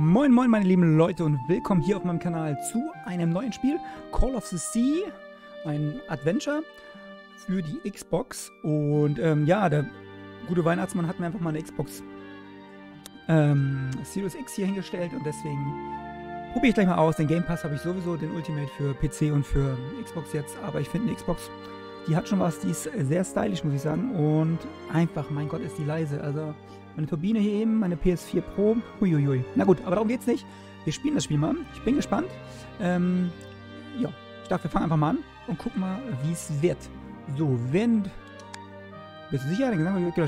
Moin moin meine lieben Leute und willkommen hier auf meinem Kanal zu einem neuen Spiel Call of the Sea, ein Adventure für die Xbox und ähm, ja, der gute Weihnachtsmann hat mir einfach mal eine Xbox ähm, Series X hier hingestellt und deswegen probiere ich gleich mal aus. Den Game Pass habe ich sowieso, den Ultimate für PC und für Xbox jetzt, aber ich finde eine Xbox, die hat schon was, die ist sehr stylisch, muss ich sagen und einfach, mein Gott, ist die leise, also meine Turbine hier eben, meine PS4 Pro. Huiuiui. Na gut, aber darum geht's nicht. Wir spielen das Spiel mal. Ich bin gespannt. Ähm, ja, ich dachte, wir fangen einfach mal an und gucken mal, wie es wird. So, wenn... Bist du sicher?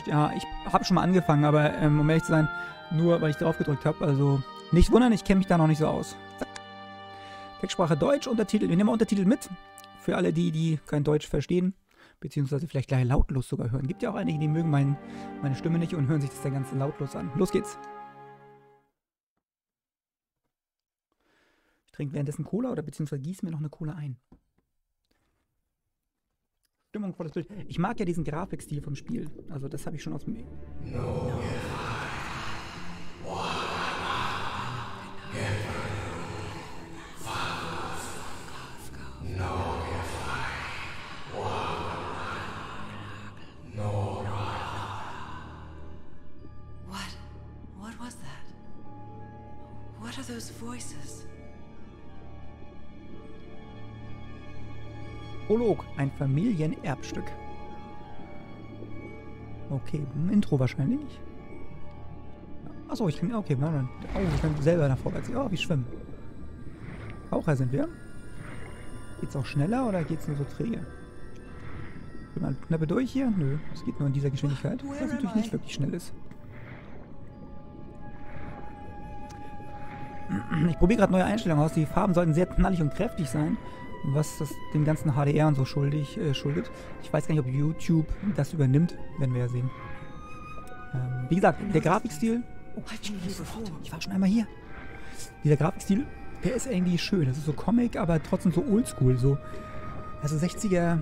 Ja, ich habe schon mal angefangen, aber ähm, um ehrlich zu sein, nur weil ich drauf gedrückt habe. Also nicht wundern, ich kenne mich da noch nicht so aus. Textsprache Deutsch, Untertitel. Wir nehmen Untertitel mit. Für alle die, die kein Deutsch verstehen beziehungsweise vielleicht gleich lautlos sogar hören. Gibt ja auch einige, die mögen mein, meine Stimme nicht und hören sich das dann ganz lautlos an. Los geht's! Ich trinke währenddessen Cola oder beziehungsweise gieße mir noch eine Cola ein. Stimmungsvolles Bild. Ich mag ja diesen Grafikstil vom Spiel. Also das habe ich schon aus dem... No. Those voices? Prolog, ein Familienerbstück. Okay, Intro wahrscheinlich. Achso, ich kann. Okay, nein, nein. Oh, ich kann selber nach vorwärts. Oh, wie schwimmen. Raucher sind wir. Geht's auch schneller oder geht's nur so träge? Will man knappe durch hier? Nö, es geht nur in dieser Geschwindigkeit, was natürlich nicht wirklich schnell ist. Ich probiere gerade neue Einstellungen aus. Die Farben sollten sehr knallig und kräftig sein, was das dem ganzen HDR und so schuldig, äh, schuldet. Ich weiß gar nicht, ob YouTube das übernimmt, werden wir ja sehen. Ähm, wie gesagt, der Grafikstil... Oh, ich war schon einmal hier. Dieser Grafikstil, der ist irgendwie schön. Das ist so Comic, aber trotzdem so oldschool. So, also 60er,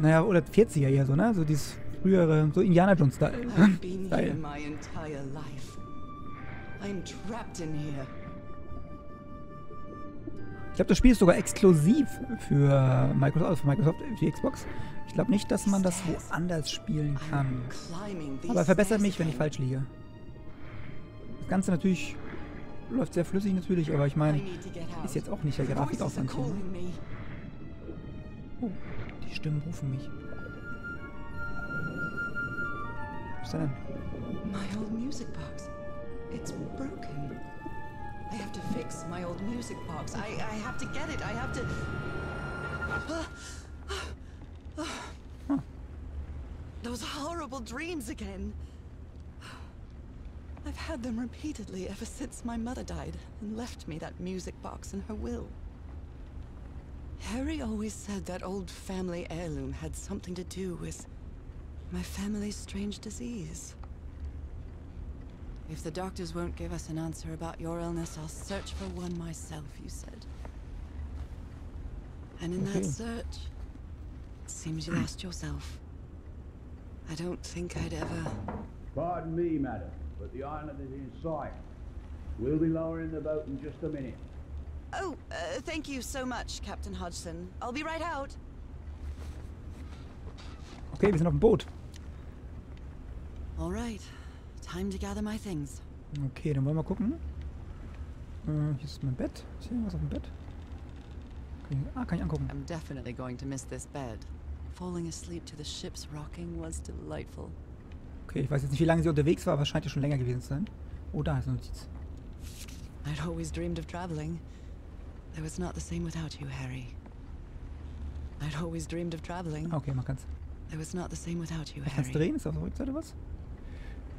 naja, oder 40er eher so, ne? So dieses frühere, so Indiana Jones-Style. Style. I'm trapped in here. Ich glaube, das Spiel ist sogar exklusiv für Microsoft, also für Microsoft, für die Xbox. Ich glaube nicht, dass man das woanders spielen kann. Aber verbessert mich, wenn ich falsch liege. Das Ganze natürlich läuft sehr flüssig natürlich, aber ich meine, ist jetzt auch nicht der Grafikaufwand hier. Oh, die Stimmen rufen mich. Was ist denn? My old music box. It's broken. I have to my old music box. I, I have to get it. I have to... Those horrible dreams again. I've had them repeatedly ever since my mother died and left me that music box in her will. Harry always said that old family heirloom had something to do with my family's strange disease. If the doctors won't give us an answer about your illness, I'll search for one myself, you said. And in that search, it seems you lost yourself. I don't think I'd ever... Pardon me, madam, but the island is in sight. We'll be lowering the boat in just a minute. Oh, uh, thank you so much, Captain Hodgson. I'll be right out. Okay, wir sind auf dem Boot. All right. Time to gather my things. Okay, dann wollen wir gucken. Äh, hier ist mein Bett. Ist hier irgendwas auf dem Bett? Okay. Ah, kann ich angucken. I'm definitely going to miss this bed. Falling asleep to the ship's rocking was delightful. Okay, ich weiß jetzt nicht, wie lange sie unterwegs war, aber es scheint ja schon länger gewesen zu sein. Oh, da ist eine Notiz. I'd always dreamed of traveling. It was not the same without you, Harry. I'd always dreamed of traveling. Okay, man kann's. It was not the same without you, Harry. Kannst drehen? Ist auf der Rückseite was?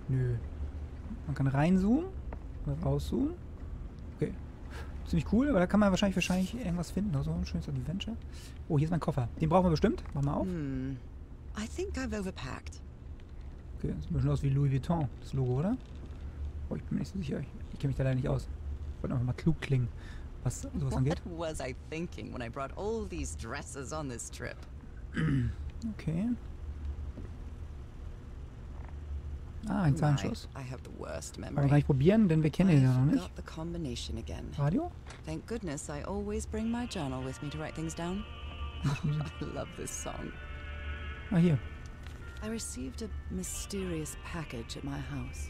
Nö. Man kann reinzoomen oder rauszoomen. Okay. Ziemlich cool, aber da kann man wahrscheinlich wahrscheinlich irgendwas finden. Also ein schönes Adventure. Oh, hier ist mein Koffer. Den brauchen wir bestimmt. Mach mal auf. Hm. I think I've overpacked. Okay, das sieht ein bisschen aus wie Louis Vuitton, das Logo, oder? Oh, ich bin mir nicht so sicher. Ich, ich kenne mich da leider nicht aus. Ich wollte einfach mal klug klingen, was sowas angeht. What was I thinking when I brought all these dresses on this trip? okay. Ah, ein worst Wollen wir nicht probieren, denn wir kennen ihn ja noch nicht. Radio? Thank goodness I always bring my journal with me to write things down. I love this song. Ah, hier. I received a mysterious package at my house.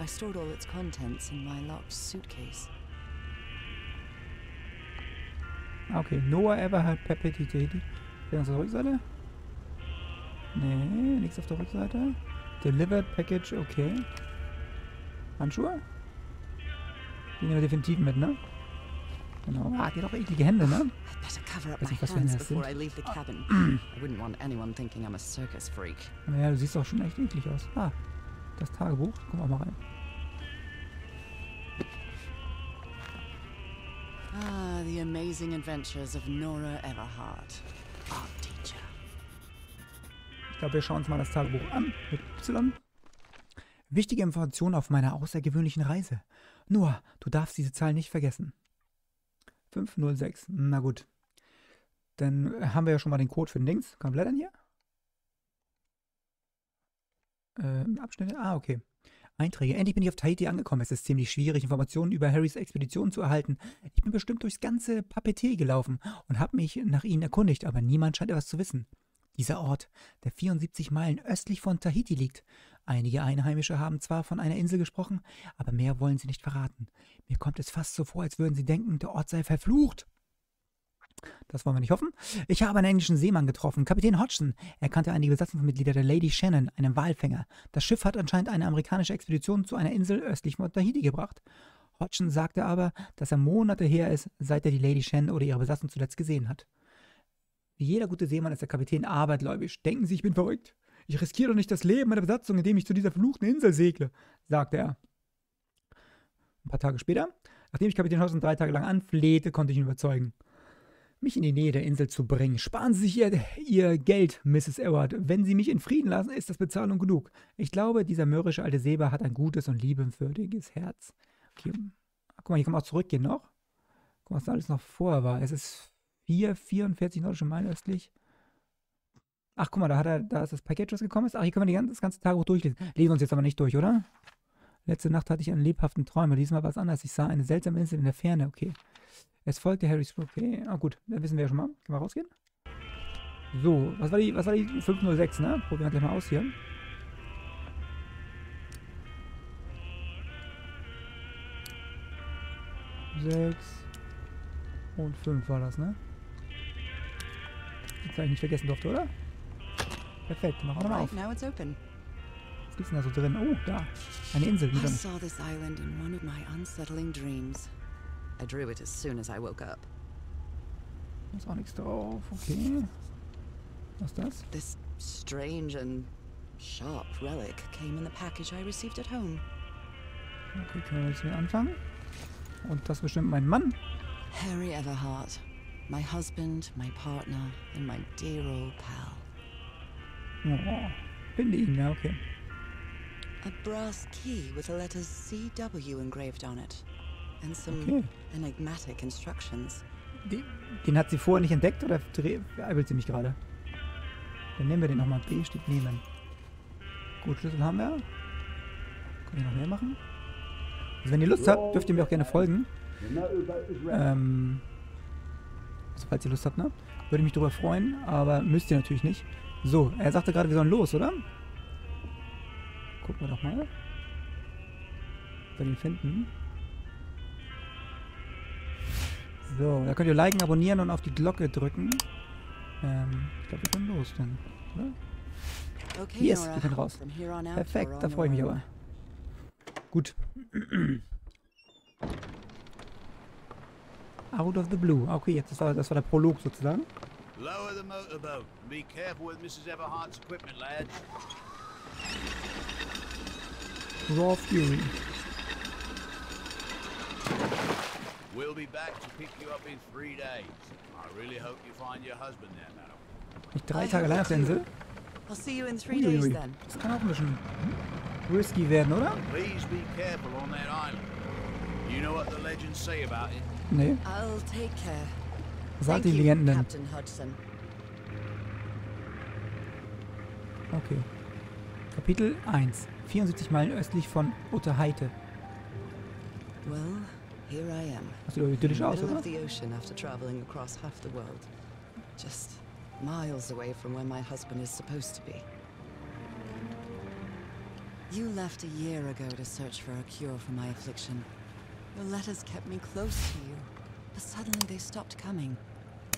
I stored all its contents in my locked suitcase. Ah, okay. Noah ever had Perpetuity. Ist das auf der Rückseite? Nee, nichts auf der Rückseite. Delivered Package, okay. Handschuhe? Die nehmen wir definitiv mit, ne? Genau. Ah, die hat auch eklige Hände, ne? I'd better cover up Weiß my nicht, was für Hände das before sind. I leave the cabin. I wouldn't want anyone thinking I'm a circus freak. Naja, du siehst auch schon echt eklig aus. Ah, das Tagebuch. Gucken wir mal rein. Ah, the amazing adventures of Nora Everhart, glaube, wir schauen uns mal das Tagebuch an. Mit Y. Wichtige Informationen auf meiner außergewöhnlichen Reise. Noah, du darfst diese Zahl nicht vergessen. 506. Na gut. Dann haben wir ja schon mal den Code für den Dings. Kann man blättern hier? Ähm, Abschnitte. Ah, okay. Einträge. Endlich bin ich auf Tahiti angekommen. Es ist ziemlich schwierig, Informationen über Harrys Expedition zu erhalten. Ich bin bestimmt durchs ganze Papeete gelaufen und habe mich nach ihnen erkundigt, aber niemand scheint etwas zu wissen. Dieser Ort, der 74 Meilen östlich von Tahiti liegt. Einige Einheimische haben zwar von einer Insel gesprochen, aber mehr wollen sie nicht verraten. Mir kommt es fast so vor, als würden sie denken, der Ort sei verflucht. Das wollen wir nicht hoffen. Ich habe einen englischen Seemann getroffen, Kapitän Hodgson. Er kannte einige Besatzungsmitglieder der Lady Shannon, einem Walfänger. Das Schiff hat anscheinend eine amerikanische Expedition zu einer Insel östlich von Tahiti gebracht. Hodgson sagte aber, dass er Monate her ist, seit er die Lady Shannon oder ihre Besatzung zuletzt gesehen hat. Wie jeder gute Seemann ist der Kapitän abergläubisch. Denken Sie, ich bin verrückt? Ich riskiere doch nicht das Leben meiner Besatzung, indem ich zu dieser verfluchten Insel segle, sagte er. Ein paar Tage später, nachdem ich Kapitän Hodgson drei Tage lang anflehte, konnte ich ihn überzeugen, mich in die Nähe der Insel zu bringen. Sparen Sie sich Ihr, Ihr Geld, Mrs. Ewart. Wenn Sie mich in Frieden lassen, ist das Bezahlung genug. Ich glaube, dieser mürrische alte Seebär hat ein gutes und liebenswürdiges Herz. Okay. Guck mal, hier kann man auch zurückgehen noch. Guck mal, was da alles noch vorher war. Es ist 4, 44 nautische Meilen östlich. Ach, guck mal, da, hat er, da ist das Paket, was gekommen ist. Ach, hier können wir die ganze, das ganze Tagebuch durchlesen. Lesen wir uns jetzt aber nicht durch, oder? Letzte Nacht hatte ich einen lebhaften Träumer. Diesmal war es anders. Ich sah eine seltsame Insel in der Ferne. Okay. Es folgte Harrys. Okay. Ah, gut. Da wissen wir ja schon mal. Können wir rausgehen? So. Was war die, was war die 506, ne? Probieren wir gleich mal aus hier. Sechs und fünf war das, ne? Die ich nicht vergessen durfte, oder? Perfekt. Machen wir mal auf. Was gibt's denn da so drin? Oh, da. Eine Insel. I Wieder. saw this island in one of my unsettling dreams. I drew it as soon as I woke up. Ist auch nichts drauf. Okay. Was ist das? This strange and sharp relic came in the package I received at home. Okay, können wir jetzt wieder anfangen. Und das ist bestimmt mein Mann. Harry Everhart. My husband, my partner, and my dear old pal. Oh, finde ihn, ja, okay. A brass key with the letters CW engraved on it. And some Okay. enigmatic instructions. Den, den hat sie vorher nicht entdeckt oder veräppelt sie mich gerade? Dann nehmen wir den nochmal. B steht nehmen. Gut, Schlüssel haben wir. Können wir noch mehr machen? Also wenn ihr Lust habt, dürft ihr mir auch gerne folgen. Ähm, falls ihr Lust habt, ne? Würde mich darüber freuen, aber müsst ihr natürlich nicht. So, er sagte gerade, wir sollen los, oder? Gucken wir doch mal. Ob wir den finden. So, da könnt ihr liken, abonnieren und auf die Glocke drücken. Ähm, ich glaube, wir können los dann, oder? Okay, Yes, Nora. wir können raus. Perfekt, da freue ich mich aber. Gut. Out of the blue. Ah, Okay, jetzt das war, das war der Prolog sozusagen. Lower the motorboat and be careful with Mrs. Everhart's equipment, lads. Raw Fury. We'll be back to pick you up in three days. I really hope you find your husband there, madam. Nicht drei Tage allein auf der. Insel. I'll see you in three days then. Das kann auch ein bisschen risky werden, oder? Please be careful on that island. You know what the legends say about it? Nee. I'll take care. Was sagt die Legenden denn? Okay. Kapitel 1. 74 Meilen östlich von Otterheite. Well, here I am. Das sieht doch idyllisch aus, oder? the ocean after traveling across half the world. Just miles away from where my husband is supposed to be. You left a year ago to search for a cure for my affliction. Your letters kept me close to you, suddenly they stopped coming.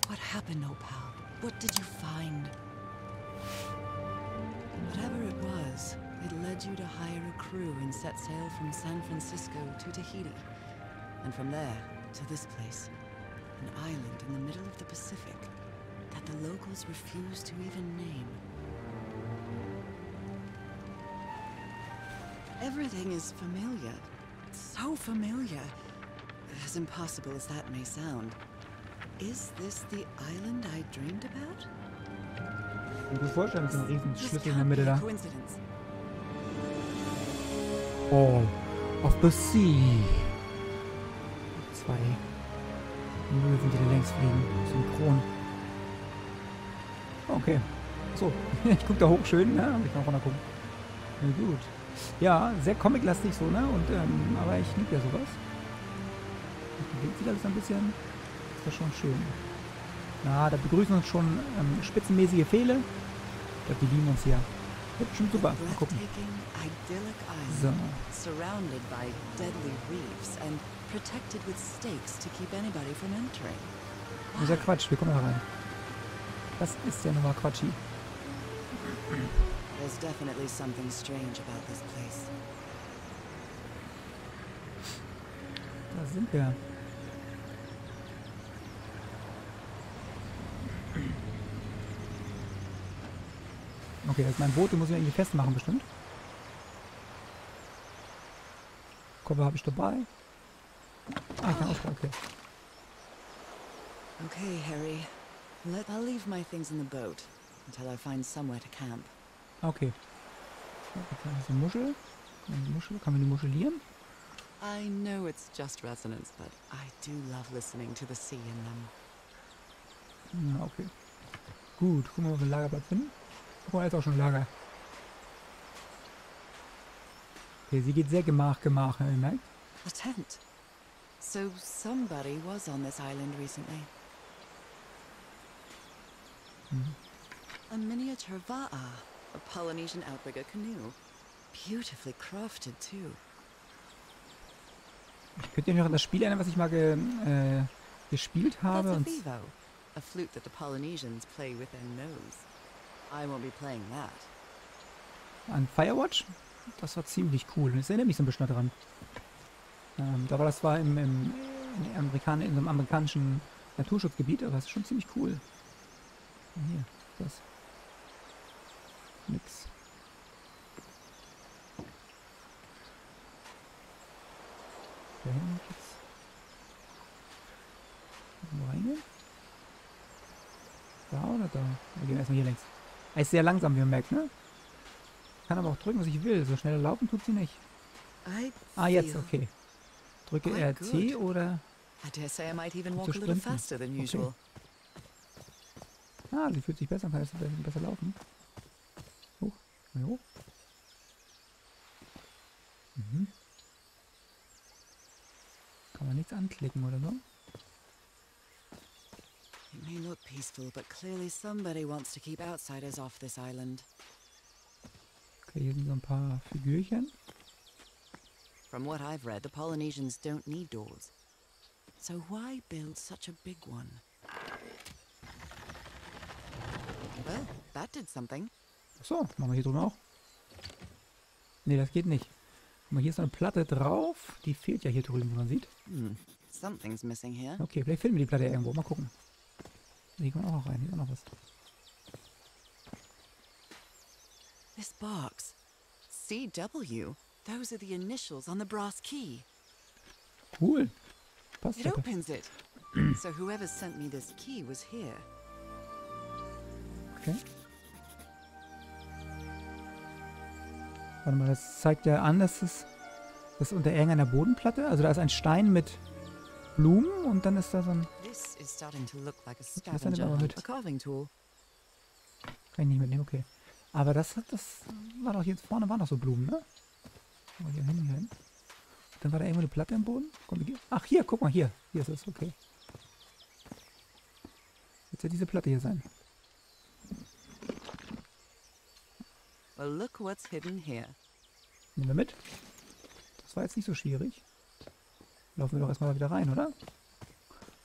What happened, Opal? What did you find? Whatever it was, it led you to hire a crew and set sail from San Francisco to Tahiti. And from there to this place, an island in the middle of the Pacific that the locals refuse to even name. Everything is familiar. So familiar. As impossible as that may sound. Is this the island I dreamed about? Ich kann mir vorstellen, mit so einem riesen Schlüssel in der Mitte da. All of the Sea. Zwei Möwen, die da längs fliegen. Synchron. Okay. So, ich guck da hoch schön, ne? Aber ich kann auch runter gucken. Ja, gut. Ja, sehr comiclastig so, ne? Und, ähm, aber ich liebe ja sowas. Das bewegt sich alles ein bisschen. Ist ja schon schön. Na, da begrüßen uns schon ähm, spitzenmäßige Fehle. Ich glaube, die lieben uns hier. Wird bestimmt super. Mal gucken. So. island, surrounded by deadly reefs and protected with stakes to keep anybody from entering. Das ist ja Quatsch, wir kommen da rein. Das ist ja nochmal Quatschi. There's definitely something strange about this place. Da sind wir. Okay, das ist mein Boot, den muss ich irgendwie festmachen bestimmt. Koffer habe ich dabei. Ah, ich kann aussteigen, okay. Okay, Harry. Let I'll leave my things in the boat until I find somewhere to camp. Okay. Jetzt haben wir eine Muschel. Kann man die Muschel, kann man die muschelieren? I know it's just resonance, but I do love listening to the sea in them. Okay. Gut, gucken wir mal, ob wir ein Lagerplatz finden. Da ist auch schon Lager. Okay, sie geht sehr gemach, gemach, ihr merkt. A tent. So somebody was on this island recently. Mhm. A miniature va'a, a Polynesian outrigger canoe. Beautifully crafted too. Ich könnte mich noch an das Spiel erinnern, was ich mal ge, äh, gespielt habe. That's a vivo, a flute that the Polynesians play with their nose. An Firewatch. Das war ziemlich cool. Das erinnert mich so ein bisschen daran. Ähm, da war das zwar im, im, in, Amerikan in einem amerikanischen Naturschutzgebiet, aber es ist schon ziemlich cool. Hier, das. Nix. Da oder da? Wir gehen erstmal hier längs. Er ist sehr langsam, wie man merkt, ne? Kann aber auch drücken, was ich will. So schnell laufen tut sie nicht. Ah, jetzt, okay. Drücke RT oder... Zu sprinten. Okay. Ah, sie fühlt sich besser, kann jetzt besser, besser laufen. Hoch, mal hoch. Mhm. Kann man nichts anklicken oder so? It may look peaceful, but clearly somebody wants to keep outsiders off this island. Okay, hier sind so ein paar Figürchen. From what I've read, the Polynesians don't need doors. So why build such a big one? Well, that did something. So, machen wir hier drüben auch. Nee, das geht nicht. Guck mal, hier ist eine Platte drauf. Die fehlt ja hier drüben, wie man sieht. Hmm, something's missing here. Okay, vielleicht finden wir die Platte irgendwo. Mal gucken. Hier man auch noch rein. Hier ist auch noch was. This box. CW. Those are the initials on the brass key. Cool. Passt It opens it. so whoever sent me this key was here. Okay. Warte mal, das zeigt ja an, dass es das unter irgendeiner Bodenplatte. Also da ist ein Stein mit Blumen und dann ist da so ein. This is starting to look like a das scavenger aber tool. Kann ich nicht mitnehmen, okay. Aber das, hat- das war doch jetzt vorne, waren doch so Blumen, ne? Mal hier hin, hier hin. Dann war da irgendwo eine Platte im Boden. Komm, wir gehen- Ach, hier, guck mal, hier. Hier ist es, okay. Jetzt wird diese Platte hier sein. Well, look what's hidden here. Nehmen wir mit. Das war jetzt nicht so schwierig. Laufen wir doch erstmal wieder rein, oder?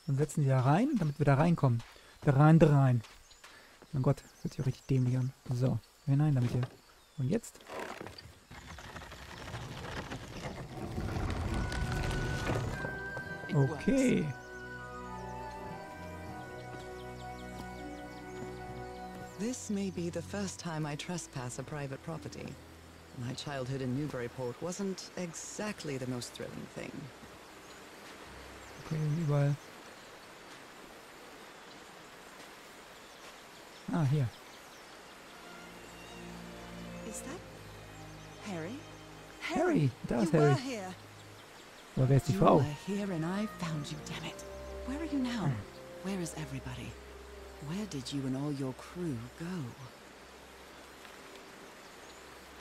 Und setzen die da rein, damit wir da reinkommen. Da rein, da rein. Mein Gott, hört sich auch richtig dämlich an. So, hinein damit hier. Und jetzt? Okay. This may be the first time I trespass a private property. My childhood in Newburyport wasn't exactly the most thrilling thing. Okay, überall. Ah, hier. Is that Harry? Harry, da ist Harry. Aber wer ist die Frau? here and I found you, damn it. Where are you now? Where is everybody? Where did you and all your crew go?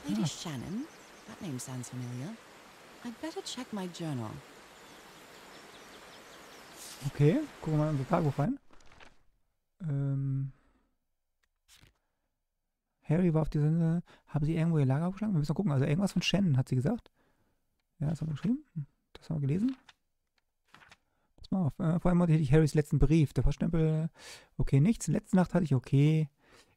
Lady Ah. Shannon? That name sounds familiar. I'd better check my journal. Okay, gucken wir mal in unser Tagebuch rein. Ähm. Harry war auf dieser Insel. Haben sie irgendwo ihr Lager aufgeschlagen? Wir müssen mal gucken. Also irgendwas von Shannon hat sie gesagt. Ja, das haben wir geschrieben. Hm, Das haben wir gelesen. Pass mal auf. Äh, vor allem hatte ich Harrys letzten Brief. Der Poststempel. Okay, nichts. Letzte Nacht hatte ich okay.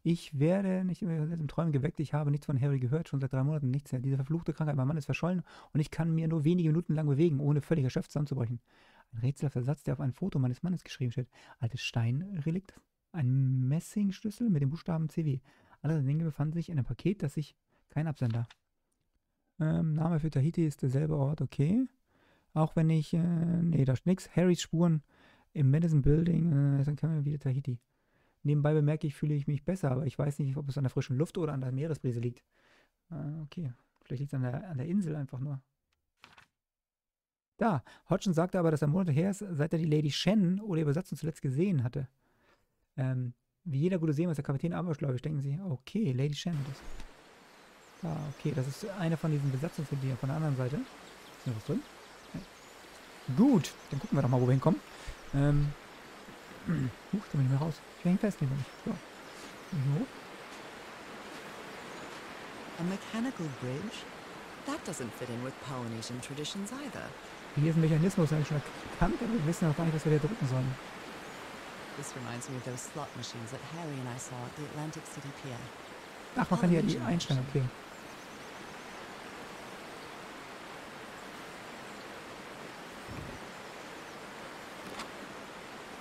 Ich werde nicht im Träumen geweckt. Ich habe nichts von Harry gehört. Schon seit drei Monaten nichts. Diese verfluchte Krankheit. Mein Mann ist verschollen und ich kann mir nur wenige Minuten lang bewegen, ohne völlig erschöpft zusammenzubrechen. Ein rätselhafter Satz, der auf ein Foto meines Mannes geschrieben steht. Altes Steinrelikt. Ein Messingschlüssel mit dem Buchstaben CW. Alle Dinge befanden sich in einem Paket, das sich kein Absender. Ähm, Name für Tahiti ist derselbe Ort, okay. Auch wenn ich, äh, nee, da steht nichts. Harrys Spuren im Madison Building, äh, dann kann man wieder Tahiti. Nebenbei bemerke ich, fühle ich mich besser, aber ich weiß nicht, ob es an der frischen Luft oder an der Meeresbrise liegt. Äh, okay, vielleicht liegt es an der, an der Insel einfach nur. Da, Hodgson sagte aber, dass er Monate her ist, seit er die Lady Shannon oder die Besatzung zuletzt gesehen hatte. Ähm, wie jeder gute Seemann ist der Kapitän abergläubisch, denken sie, okay, Lady Shannon. Das, ah, okay, das ist eine von diesen Besatzungsmitgliedern von der anderen Seite. Ist noch was drin? Gut, dann gucken wir doch mal, wo wir hinkommen. Ähm, huch, da bin ich mehr raus. Ich hänge fest, nicht. So. Hier hoch. A mechanical bridge? That doesn't fit in with Polynesian traditions either. Hier ist ein Mechanismus, habe ich schon erkannt, aber wir wissen noch gar nicht, was wir da drücken sollen. This reminds me of those slot machines that Harry and I saw at the Atlantic City Pier. Ach, man kann hier die einstellen, okay.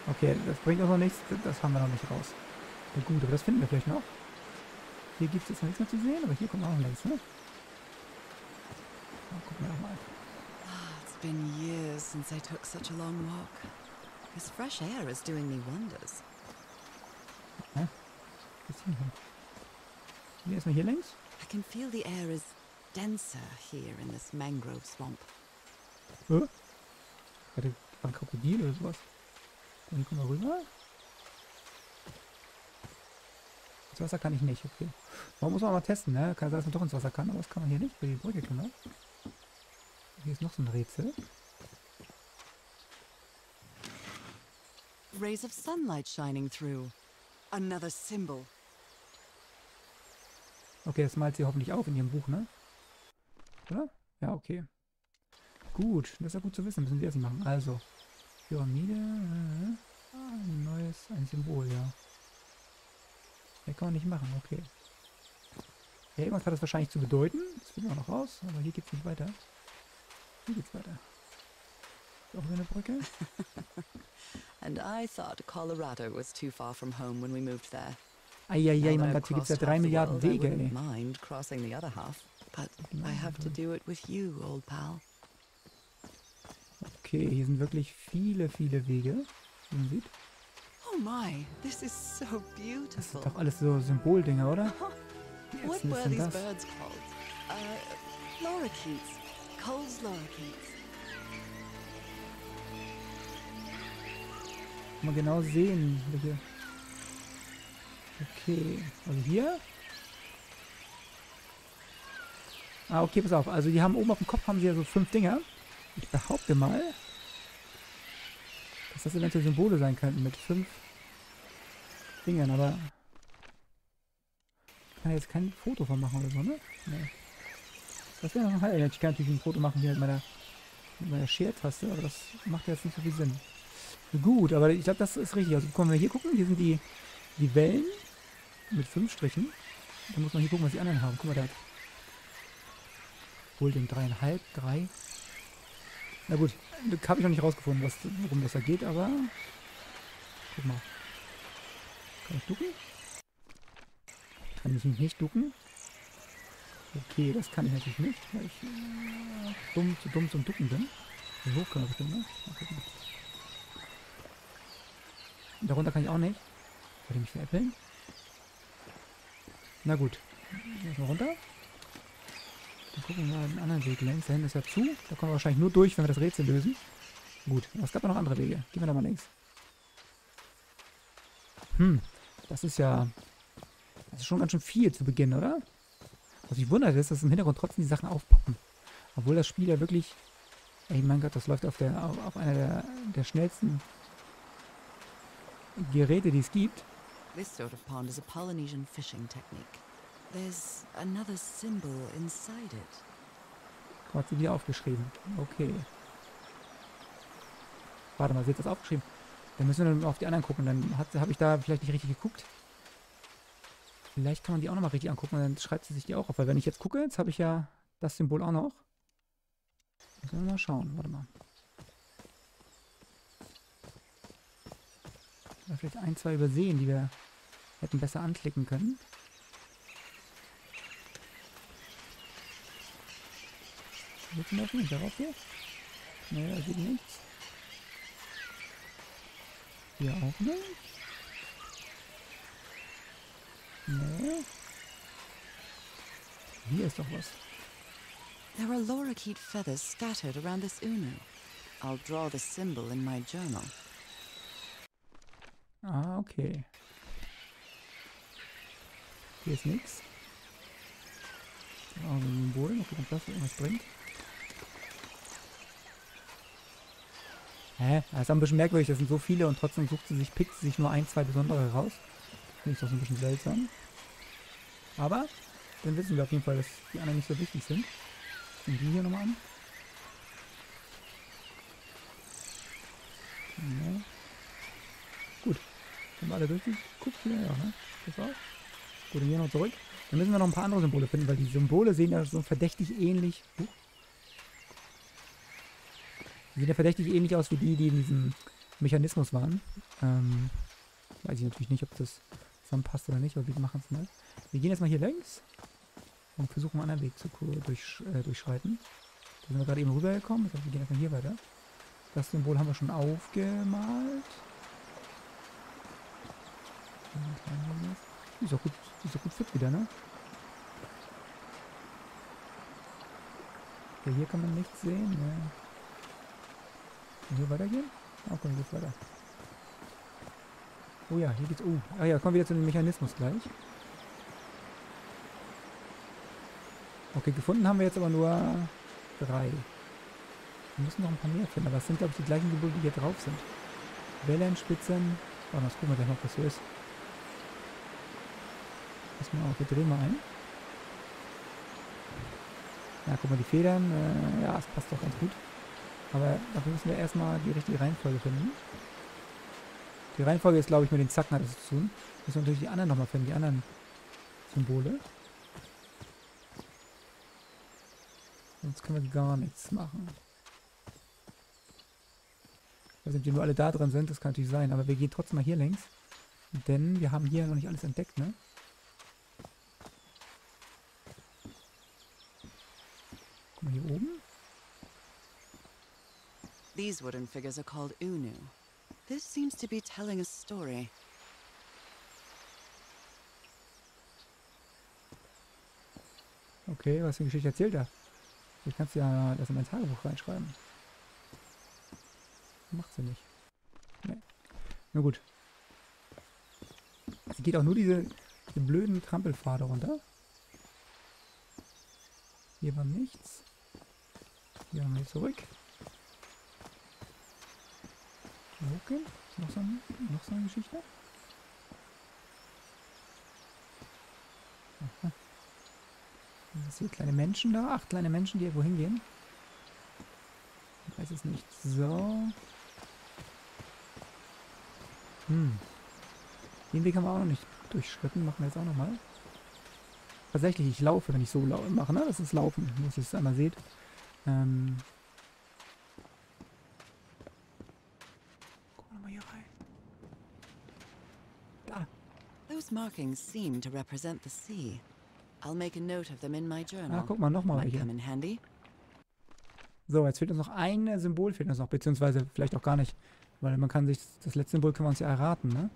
Okay, das bringt uns noch nichts, das haben wir noch nicht raus. Ja, gut, aber das finden wir vielleicht noch. Hier gibt es jetzt noch nichts mehr zu sehen, aber hier kommen wir auch noch längs, ne? Ja, gucken wir doch mal. It's been years since I took such a long walk. This fresh air is doing me wonders. Hierhin. Hier erstmal hier längs. I can feel the air is denser here in this mangrove swamp. Warte, war ein Krokodil oder sowas? Hier kommen wir rüber. Ins Wasser kann ich nicht, okay. Man muss man mal testen, ne? Kann sein, dass man doch ins Wasser kann, aber das kann man hier nicht. Über die Brücke können wir. Hier ist noch so ein Rätsel. Rays of sunlight shining through. Another symbol. Okay, das malt sie hoffentlich auf in ihrem Buch, ne? Oder? Ja, okay. Gut, das ist ja gut zu wissen, müssen wir das nicht machen. Also, Pyramide, äh, ein neues, ein Symbol, ja. Mehr kann man nicht machen, okay. Ja, irgendwas hat das wahrscheinlich zu bedeuten. Das finden wir auch noch raus, aber hier geht's nicht weiter. Hier geht's weiter. Auch eine Brücke. And I thought Colorado was too far from home when we moved there. Eieiei, mein Gott, hier gibt's ja drei Milliarden Wege, ey. mind crossing the other half, but I have to do it with you, old pal. Okay, hier sind wirklich viele, viele Wege, wie man sieht. Oh my, this is so Das beautiful. sind doch alles so Symboldinger, oder? Wie What ätzend were these das? birds called? Uh, lorikeets. Cole's lorikeets. Mal genau sehen, welche. Okay, also hier Ah, okay, pass auf. Also die haben oben auf dem Kopf haben sie ja so fünf Dinger. Ich behaupte mal, dass das eventuell Symbole sein könnten mit fünf Dingern, aber kann jetzt kein Foto von machen oder so, ne? Nee. Das wäre noch ein. Ich kann natürlich ein Foto machen hier mit meiner, mit meiner Share-Taste, aber das macht jetzt nicht so viel Sinn. Gut, aber ich glaube, das ist richtig. Also, können wir hier gucken. Hier sind die, die Wellen mit fünf Strichen. Da muss man hier gucken, was die anderen haben. Guck mal, da hat wohl den dreieinhalb, drei. Na gut, habe ich noch nicht rausgefunden, was, worum das da geht, aber guck mal. Kann ich ducken? Kann ich mich nicht ducken? Okay, das kann ich natürlich nicht, weil ich äh, dumm, zu dumm zum Ducken bin. Hoch kann man bestimmt, ne? Darunter kann ich auch nicht. Soll ich mich veräppeln? Na gut. Erstmal runter. Dann gucken wir mal einen anderen Weg längs. Da hinten ist ja zu. Da kommen wir wahrscheinlich nur durch, wenn wir das Rätsel lösen. Gut. Aber es gab ja noch andere Wege. Gehen wir da mal links. Hm. Das ist ja... Das ist schon ganz schön viel zu Beginn, oder? Was mich wundert ist, dass im Hintergrund trotzdem die Sachen aufpoppen. Obwohl das Spiel ja wirklich... Ey, mein Gott, das läuft auf, der, auf, auf einer der, der schnellsten Geräte, die es gibt. This sort of pond is a Polynesian fishing technique. There's another symbol inside it. Hat sie wieder aufgeschrieben. Okay. Warte mal, sie hat das aufgeschrieben. Dann müssen wir dann auf die anderen gucken. Dann habe ich da vielleicht nicht richtig geguckt. Vielleicht kann man die auch nochmal richtig angucken und dann schreibt sie sich die auch auf. Weil wenn ich jetzt gucke, jetzt habe ich ja das Symbol auch noch. Müssen wir mal schauen. Warte mal. Oder vielleicht ein, zwei übersehen, die wir hätten besser anklicken können. Willst du noch nicht darauf hier? Da sieht nichts. Hier auch nicht. Nee. Hier ist doch was. There are lorikeet feathers scattered around this unu. I'll draw the symbol in my journal. Ah, okay. Hier ist nichts. Auch ein Symbol. Ob das irgendwas bringt. Hä? Das ist ein bisschen merkwürdig. Das sind so viele und trotzdem sucht sie sich, pickt sie sich nur ein, zwei besondere raus. Finde ich doch so ein bisschen seltsam. Aber dann wissen wir auf jeden Fall, dass die anderen nicht so wichtig sind. Gucken die hier nochmal an. Ja. Gut. Haben wir alle durchgeguckt hier? Ja, ne? Das war's. Gut, und hier noch zurück. Dann müssen wir noch ein paar andere Symbole finden, weil die Symbole sehen ja so verdächtig ähnlich. Uh. Die sehen ja verdächtig ähnlich aus wie die, die in diesem Mechanismus waren. Ähm, weiß ich natürlich nicht, ob das zusammenpasst oder nicht, aber wir machen es mal. Wir gehen jetzt mal hier längs und versuchen einen anderen Weg zu durch, äh, durchschreiten. Da sind wir gerade eben rübergekommen, das heißt, wir gehen erstmal hier weiter. Das Symbol haben wir schon aufgemalt. Ist auch gut, ist auch gut fit wieder, ne? Okay, hier kann man nichts sehen, ne? Und hier weitergehen? Ah, komm, geht's weiter. Oh ja, hier geht's. Oh, ah ja, kommen wir wieder zu dem Mechanismus gleich. Okay, gefunden haben wir jetzt aber nur drei. Wir müssen noch ein paar mehr finden, aber es sind, glaube ich, die gleichen Symbole, die hier drauf sind. Wellenspitzen. Oh, das gucken wir gleich noch, was so ist. Pass mal auf, wir drehen mal ein. Ja, guck mal, die Federn. Äh, ja, es passt doch ganz gut. Aber dafür müssen wir erstmal die richtige Reihenfolge finden. Die Reihenfolge ist, glaube ich, mit den Zacken hat es zu tun. Müssen wir natürlich die anderen nochmal finden, die anderen Symbole. Sonst können wir gar nichts machen. Nicht, ob die nur alle da drin sind, das kann natürlich sein, aber wir gehen trotzdem mal hier längs. Denn wir haben hier noch nicht alles entdeckt, ne? Guck mal hier oben. These wooden figures are called unu. This seems to be telling a story. Okay, was für eine Geschichte erzählt er? Ich kannst du ja das in mein Tagebuch reinschreiben. Macht sie nicht. Nee. Na gut. Sie geht auch nur diese, diese blöden Trampelpfade runter. Hier war nichts. Hier haben wir zurück. Ist noch so, ein, noch so eine Geschichte? Aha. Das hier kleine Menschen da. Acht kleine Menschen, die irgendwo hingehen. Ich weiß es nicht. So. Hm. Den Weg haben wir auch noch nicht durchschritten. Machen wir jetzt auch nochmal. Tatsächlich, ich laufe, wenn ich so mache. Ne? Das ist Laufen, muss ich es einmal seht. Ähm. Gucken wir mal hier rein. Da. Those markings seem to represent the sea. I'll make a note of them in my Ah, journal. guck mal, nochmal welche. So, jetzt fehlt uns noch ein Symbol, fehlt uns noch, beziehungsweise vielleicht auch gar nicht. Weil man kann sich, das letzte Symbol können wir uns ja erraten, ne?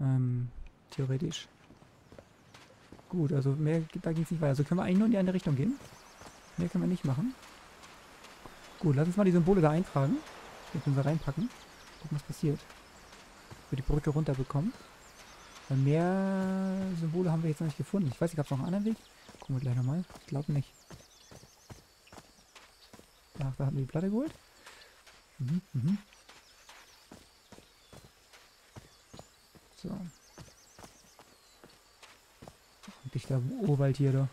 Ähm, theoretisch. Gut, also mehr, da ging es nicht weiter. Also können wir eigentlich nur in die eine Richtung gehen. Mehr können wir nicht machen. Gut, lass uns mal die Symbole da eintragen. Jetzt müssen wir reinpacken. Gucken, was passiert. Wir die Brücke runterbekommen. Weil mehr Symbole haben wir jetzt noch nicht gefunden. Ich weiß gab es noch einen anderen Weg? Gucken wir gleich nochmal. Ich glaube nicht. Ach, da hatten wir die Platte geholt. Mhm, mhm. So. Ein dichter Urwald hier, da.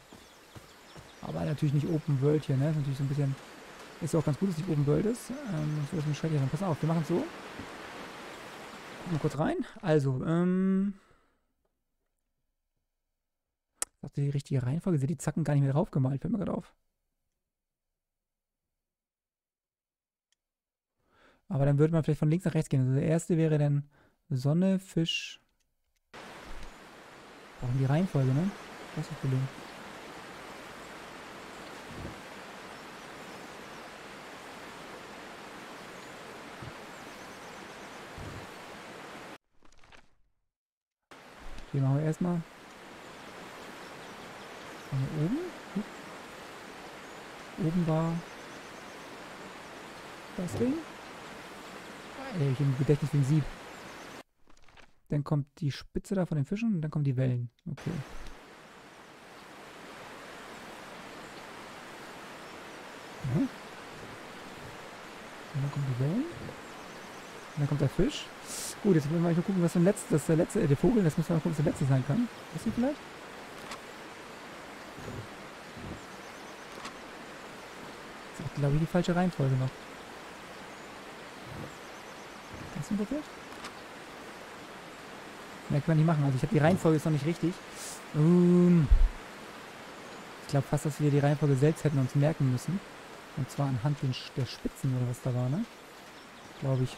Aber natürlich nicht Open World hier, ne? Ist natürlich so ein bisschen... Ist auch ganz gut, dass nicht Open World ist. Ähm, das ist ein schrecklich. Pass auf, wir machen es so. Gucken wir kurz rein. Also, ähm... Das ist die richtige Reihenfolge. Sind die Zacken gar nicht mehr drauf gemalt, fällt mir gerade auf. Aber dann würde man vielleicht von links nach rechts gehen. Also der erste wäre dann Sonne, Fisch. Brauchen die Reihenfolge, ne? Das ist das Problem. Hier machen wir erstmal. Wir oben. Hm. Oben war das Ding. Ey, ich im Gedächtnis wegen Sieb. Dann kommt die Spitze da von den Fischen und dann kommen die Wellen. Okay. Mhm. Und dann kommen die Wellen. Und dann kommt der Fisch. Gut, jetzt müssen wir mal gucken, was der letzte, das ist der letzte, äh, der Vogel, das müssen wir mal gucken, was der letzte sein kann. Ist sie vielleicht? Das ist, glaube ich, die falsche Reihenfolge noch. Hast du ihn? Mehr können wir nicht machen. Also ich habe die Reihenfolge ist noch nicht richtig. Ähm, ich glaube fast, dass wir die Reihenfolge selbst hätten uns merken müssen. Und zwar anhand der Spitzen oder was da war, ne? Glaube ich.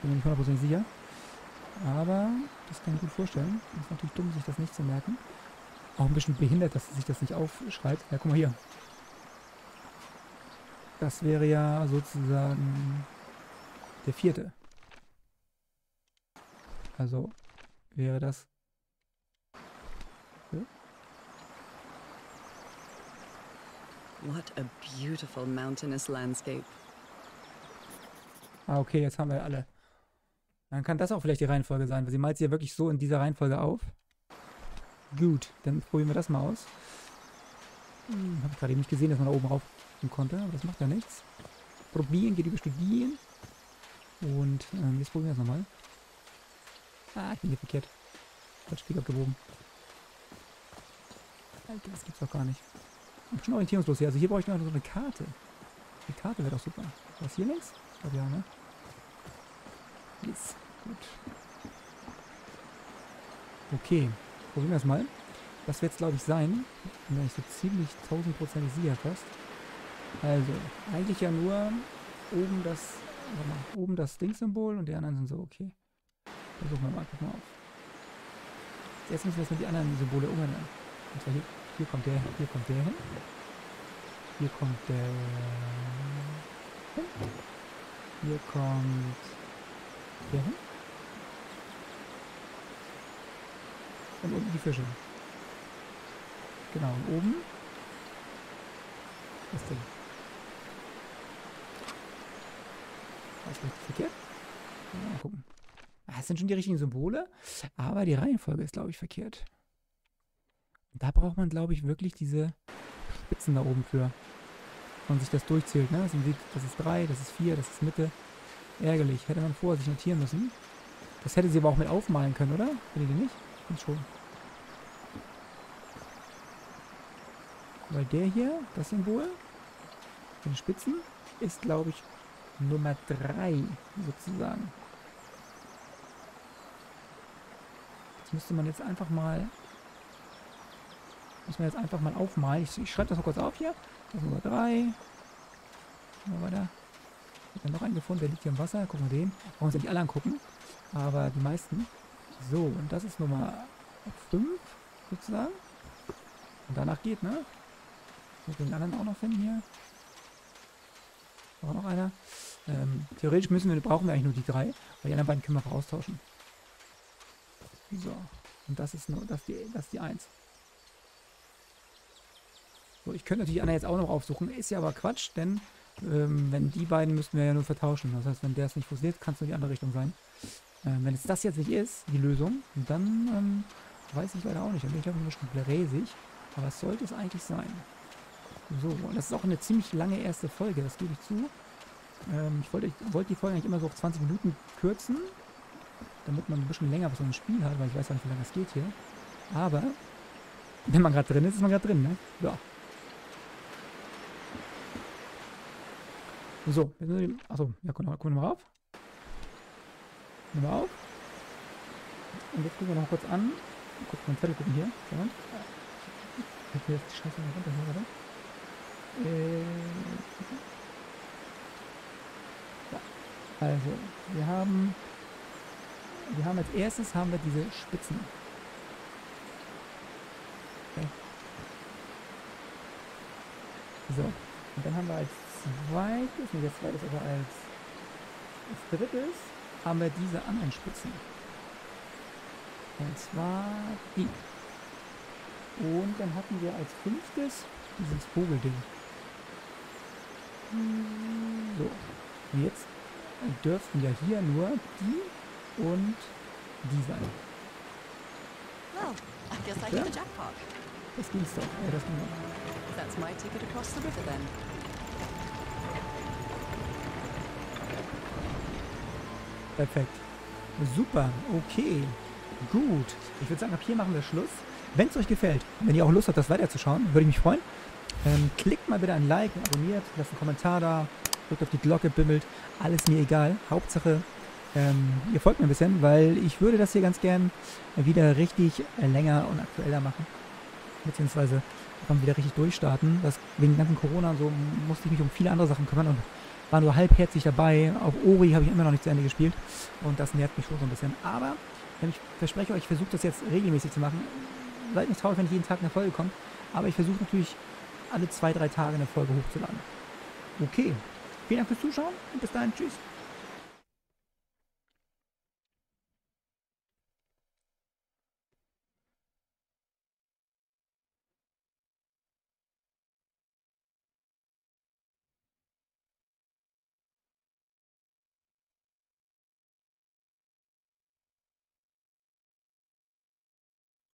Bin mir nicht hundertprozentig sicher. Aber das kann ich gut vorstellen. Ist natürlich dumm, sich das nicht zu merken. Auch ein bisschen behindert, dass sich das nicht aufschreibt. Ja, guck mal hier. Das wäre ja sozusagen der vierte. Also wäre das. What a beautiful mountainous landscape. Ah, okay, jetzt haben wir alle. Dann kann das auch vielleicht die Reihenfolge sein, weil sie malt sie ja wirklich so in dieser Reihenfolge auf. Gut, dann probieren wir das mal aus. Hm, Habe ich gerade eben nicht gesehen, dass man da oben rauf konnte, aber das macht ja nichts. Probieren geht über Studieren. Und ähm, jetzt probieren wir es nochmal. Ah, ich bin hier verkehrt. Falsch Weg abgewogen. Alter, das gibt's doch gar nicht. Ich bin schon orientierungslos hier. Also hier brauche ich noch so eine Karte. Die Karte wäre doch super. Was hier links? Ich glaube ja, ne? Yes. Gut. Okay. Probieren wir es mal. Das wird es, glaube ich, sein. Bin nicht so ziemlich tausendprozentig sicher fast. Also, eigentlich ja nur oben das, oben das Ding-Symbol und die anderen sind so, okay. Versuchen wir mal, guck mal auf. Jetzt müssen wir erstmal die anderen Symbole umändern. Und zwar hier, hier kommt der, hier kommt der hin. Hier kommt der hin. Hier kommt der hin. Und unten die Fische. Genau, und oben das Ding. Was ist richtig verkehrt? Mal gucken. Ah, Es sind schon die richtigen Symbole, aber die Reihenfolge ist, glaube ich, verkehrt. Und da braucht man, glaube ich, wirklich diese Spitzen da oben für. Wenn man sich das durchzählt, ne? Also man sieht, das ist 3, das ist 4, das ist Mitte. Ärgerlich. Hätte man vorher sich notieren müssen. Das hätte sie aber auch mit aufmalen können, oder? Findet ihr nicht? Finde schon. Weil der hier, das Symbol, den Spitzen, ist, glaube ich, Nummer 3, sozusagen. Das müsste man jetzt einfach mal muss man jetzt einfach mal aufmalen. Ich, ich schreibe das mal kurz auf hier. Das ist Nummer 3. Mal weiter. Ich habe noch einen gefunden, der liegt hier im Wasser. Gucken wir den. Brauchen uns ja nicht alle angucken. Aber die meisten. So, und das ist Nummer 5, sozusagen. Und danach geht, ne? Ich den anderen auch noch finden hier. Auch noch einer. Ähm, theoretisch müssen wir, brauchen wir eigentlich nur die drei, weil die anderen beiden können wir austauschen. So. Und das ist nur, das die, das die 1. So, ich könnte natürlich die anderen jetzt auch noch aufsuchen, ist ja aber Quatsch, denn ähm, wenn die beiden müssten wir ja nur vertauschen. Das heißt, wenn der es nicht fusioniert, kann es nur die andere Richtung sein. Ähm, wenn es das jetzt nicht ist, die Lösung, dann ähm, weiß ich leider auch nicht. Dann bin ich glaube ich ein bisschen räsig. Aber es sollte es eigentlich sein. So, und das ist auch eine ziemlich lange erste Folge, das gebe ich zu. Ähm, ich wollte, wollte die Folge eigentlich immer so auf 20 Minuten kürzen, damit man ein bisschen länger so ein Spiel hat, weil ich weiß ja nicht, wie lange es geht hier. Aber, wenn man gerade drin ist, ist man gerade drin, ne? Ja. So, achso, ja, gucken wir, wir mal auf. Gucken wir auf. Und jetzt gucken wir noch kurz an. Kurz mal Zettel gucken hier. Moment. Ich will jetzt die Scheiße mal runter hier, oder? Äh, ja. Also, wir haben, wir haben als erstes haben wir diese Spitzen. Okay. So, und dann haben wir als zweites, nicht als zweites, aber als, als drittes haben wir diese anderen Spitzen. Und zwar die. Und dann hatten wir als fünftes dieses Vogelding. So. Und jetzt dürften ja hier nur die und die sein. Well, I guess I hit the jackpot. Das ging's doch. Ja, das ging doch. That's my ticket across the river then. Perfekt. Super. Okay. Gut. Ich würde sagen, ab hier machen wir Schluss. Wenn es euch gefällt, wenn ihr auch Lust habt, das weiterzuschauen, würde ich mich freuen. Ähm, klickt mal bitte ein Like, abonniert, lasst einen Kommentar da, drückt auf die Glocke, bimmelt. Alles mir egal. Hauptsache, ähm, ihr folgt mir ein bisschen, weil ich würde das hier ganz gern wieder richtig länger und aktueller machen. Beziehungsweise dann wieder richtig durchstarten. Das, wegen ganzen Corona und so musste ich mich um viele andere Sachen kümmern und war nur halbherzig dabei. Auch Ori habe ich immer noch nicht zu Ende gespielt. Und das nervt mich schon so ein bisschen. Aber ich verspreche euch, ich versuche das jetzt regelmäßig zu machen. Seid nicht traurig, wenn nicht jeden Tag eine Folge kommt. Aber ich versuche natürlich alle zwei, drei Tage eine Folge hochzuladen. Okay. Vielen Dank fürs Zuschauen und bis dahin. Tschüss.